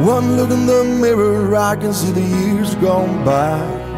One look in the mirror, I can see the years gone by.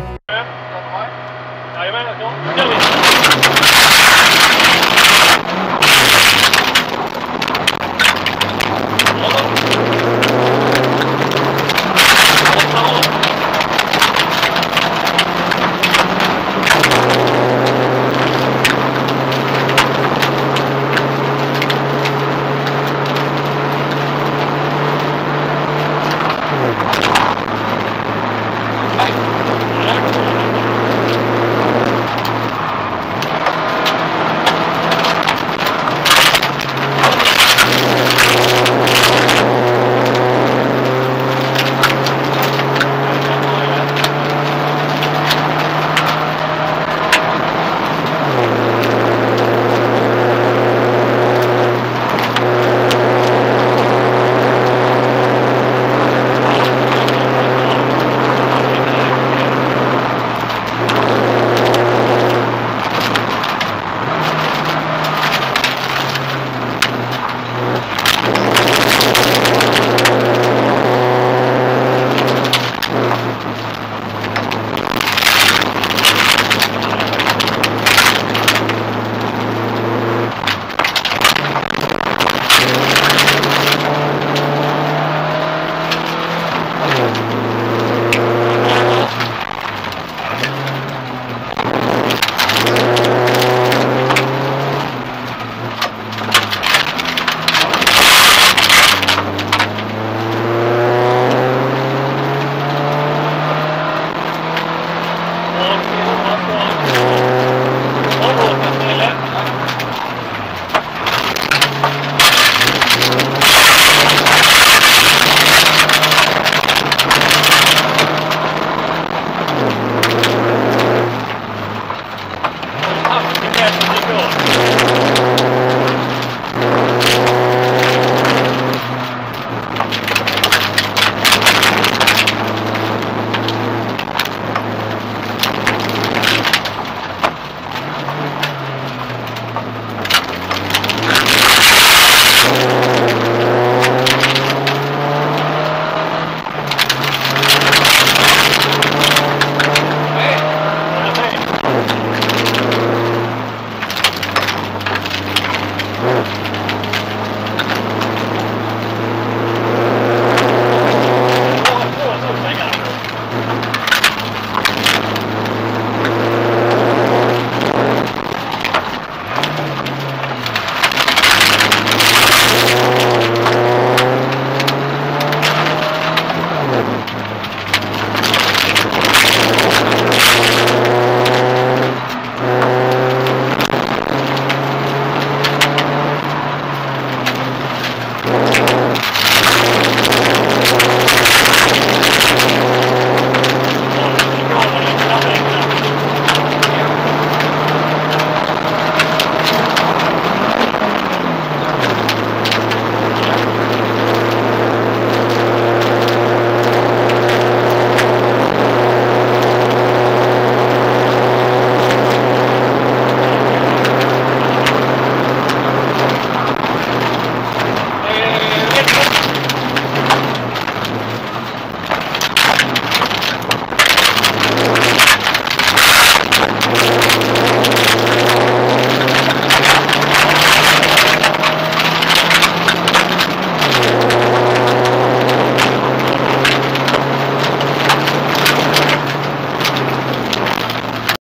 One.